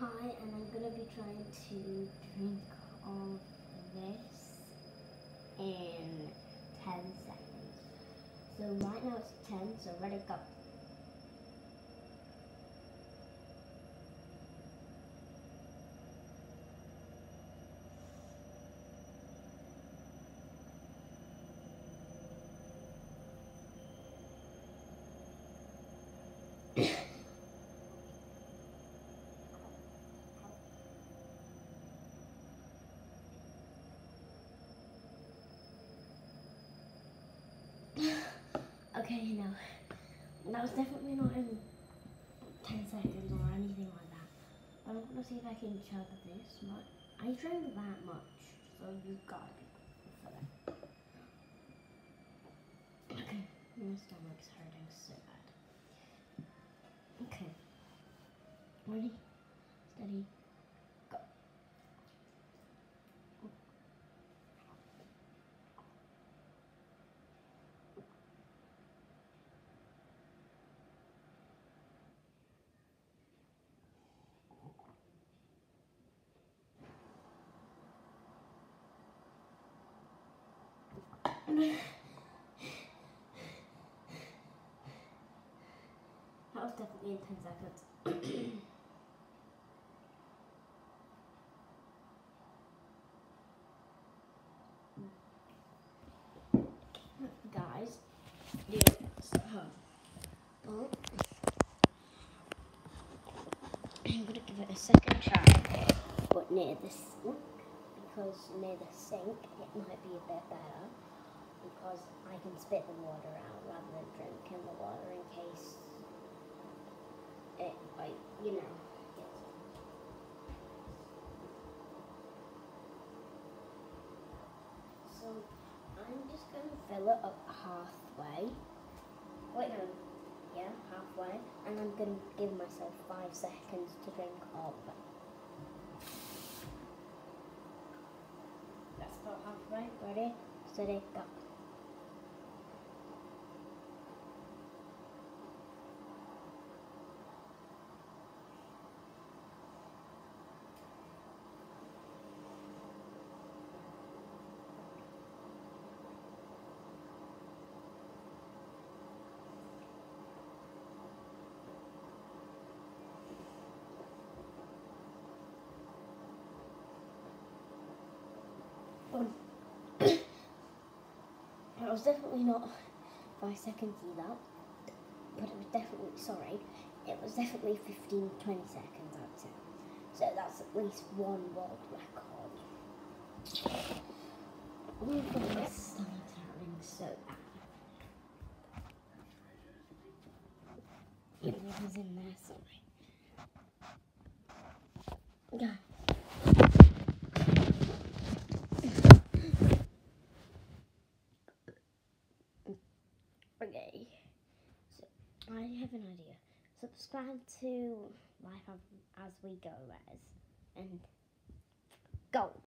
Hi, and I'm gonna be trying to drink all this in 10 seconds. So right now it's 10, so ready, go. okay, you know, that was definitely not in 10 seconds or anything like that. But I'm gonna see if I can chug this much. I drank that much, so you grateful for. Okay, my stomach's hurting so bad. Okay, ready, steady, That was definitely in 10 seconds. Guys, you so, um, oh, I'm gonna give it a second try, but near the sink, because near the sink it might be a bit better, because I can spit the water out rather than drinking the water in case it, like, you know, So I'm just gonna fill it up halfway. Wait, no, yeah, halfway, and I'm gonna give myself five seconds to drink all of it. That's about halfway. Ready, steady, go. Um, that was definitely not five seconds either, but it was definitely, sorry, it was definitely 15, 20 seconds, I'd say. So that's at least one world record. My stomach's hurting so. It was in there, sorry. Yeah. Okay. So I have an idea. Subscribe to Life As We Go, Res, and go.